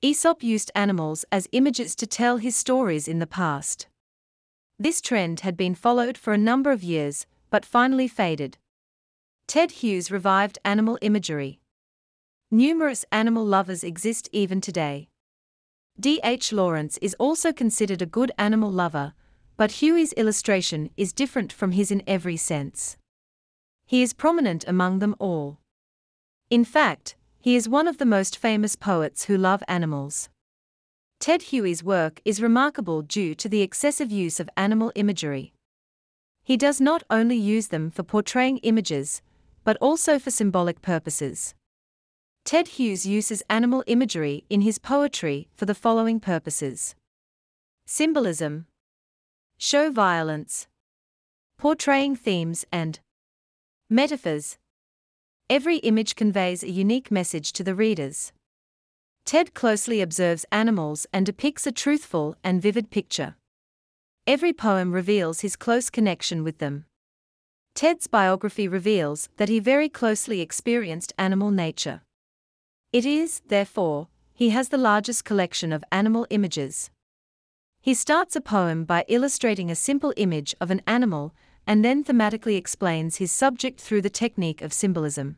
Aesop used animals as images to tell his stories in the past. This trend had been followed for a number of years, but finally faded. Ted Hughes revived animal imagery. Numerous animal lovers exist even today. D. H. Lawrence is also considered a good animal lover, but Hughes' illustration is different from his in every sense. He is prominent among them all. In fact, he is one of the most famous poets who love animals. Ted Hughes' work is remarkable due to the excessive use of animal imagery. He does not only use them for portraying images, but also for symbolic purposes. Ted Hughes uses animal imagery in his poetry for the following purposes symbolism, show violence, portraying themes, and metaphors. Every image conveys a unique message to the readers. Ted closely observes animals and depicts a truthful and vivid picture. Every poem reveals his close connection with them. Ted's biography reveals that he very closely experienced animal nature. It is, therefore, he has the largest collection of animal images. He starts a poem by illustrating a simple image of an animal and then thematically explains his subject through the technique of symbolism.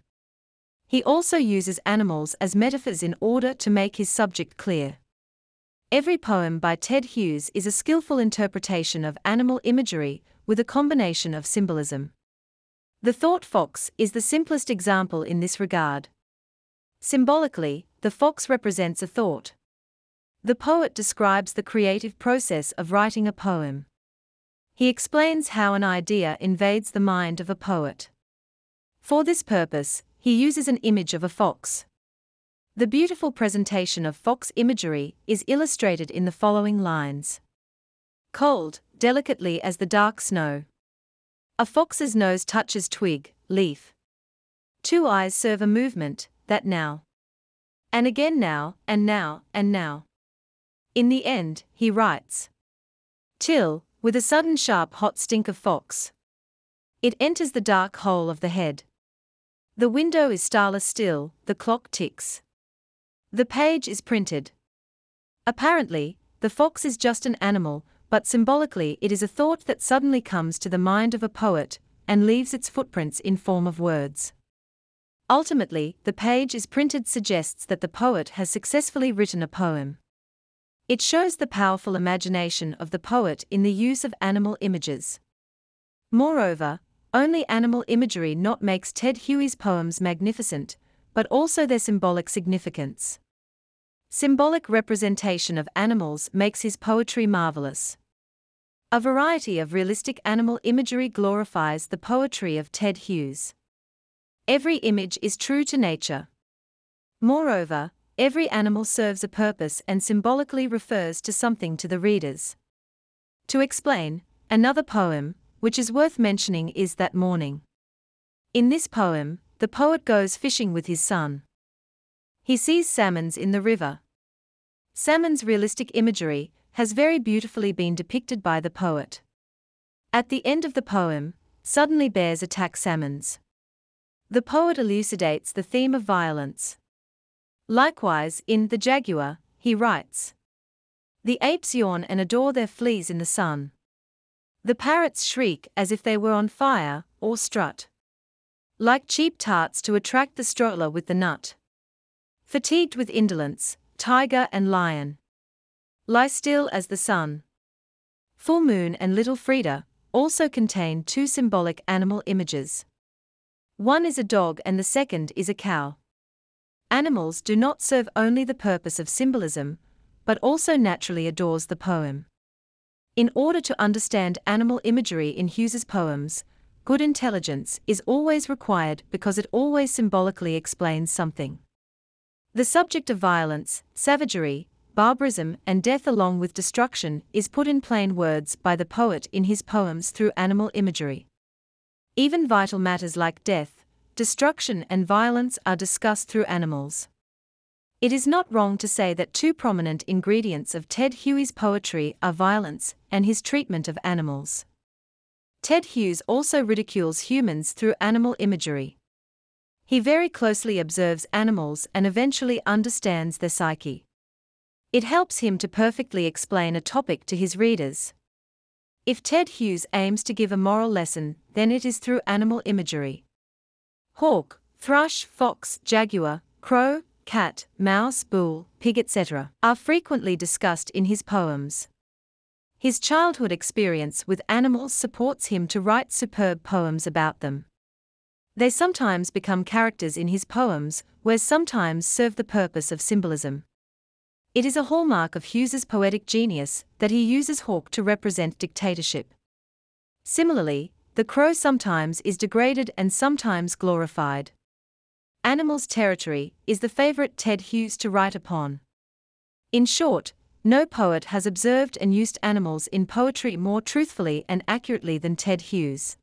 He also uses animals as metaphors in order to make his subject clear. Every poem by Ted Hughes is a skillful interpretation of animal imagery with a combination of symbolism. The thought fox is the simplest example in this regard. Symbolically, the fox represents a thought. The poet describes the creative process of writing a poem. He explains how an idea invades the mind of a poet. For this purpose, he uses an image of a fox. The beautiful presentation of fox imagery is illustrated in the following lines Cold, delicately as the dark snow. A fox's nose touches twig, leaf. Two eyes serve a movement, that now. And again now, and now, and now. In the end, he writes. Till, with a sudden sharp hot stink of fox. It enters the dark hole of the head. The window is starless still, the clock ticks. The page is printed. Apparently, the fox is just an animal, but symbolically it is a thought that suddenly comes to the mind of a poet and leaves its footprints in form of words. Ultimately, the page is printed suggests that the poet has successfully written a poem. It shows the powerful imagination of the poet in the use of animal images. Moreover, only animal imagery not makes Ted Hughes' poems magnificent, but also their symbolic significance. Symbolic representation of animals makes his poetry marvelous. A variety of realistic animal imagery glorifies the poetry of Ted Hughes. Every image is true to nature. Moreover, every animal serves a purpose and symbolically refers to something to the readers. To explain, another poem, which is worth mentioning, is That Morning. In this poem, the poet goes fishing with his son. He sees salmons in the river. Salmon's realistic imagery has very beautifully been depicted by the poet. At the end of the poem, suddenly bears attack salmons. The poet elucidates the theme of violence. Likewise, in The Jaguar, he writes The apes yawn and adore their fleas in the sun. The parrots shriek as if they were on fire, or strut. Like cheap tarts to attract the stroller with the nut. Fatigued with indolence, tiger and lion lie still as the sun. Full moon and little Frieda also contain two symbolic animal images. One is a dog and the second is a cow. Animals do not serve only the purpose of symbolism, but also naturally adores the poem. In order to understand animal imagery in Hughes's poems, good intelligence is always required because it always symbolically explains something. The subject of violence, savagery, barbarism, and death, along with destruction, is put in plain words by the poet in his poems through animal imagery. Even vital matters like death, destruction, and violence are discussed through animals. It is not wrong to say that two prominent ingredients of Ted Hughes' poetry are violence and his treatment of animals. Ted Hughes also ridicules humans through animal imagery. He very closely observes animals and eventually understands their psyche. It helps him to perfectly explain a topic to his readers. If Ted Hughes aims to give a moral lesson, then it is through animal imagery. Hawk, thrush, fox, jaguar, crow, cat, mouse, bull, pig, etc., are frequently discussed in his poems. His childhood experience with animals supports him to write superb poems about them. They sometimes become characters in his poems, where sometimes serve the purpose of symbolism. It is a hallmark of Hughes's poetic genius that he uses hawk to represent dictatorship. Similarly, the crow sometimes is degraded and sometimes glorified. Animals' territory is the favorite Ted Hughes to write upon. In short, no poet has observed and used animals in poetry more truthfully and accurately than Ted Hughes.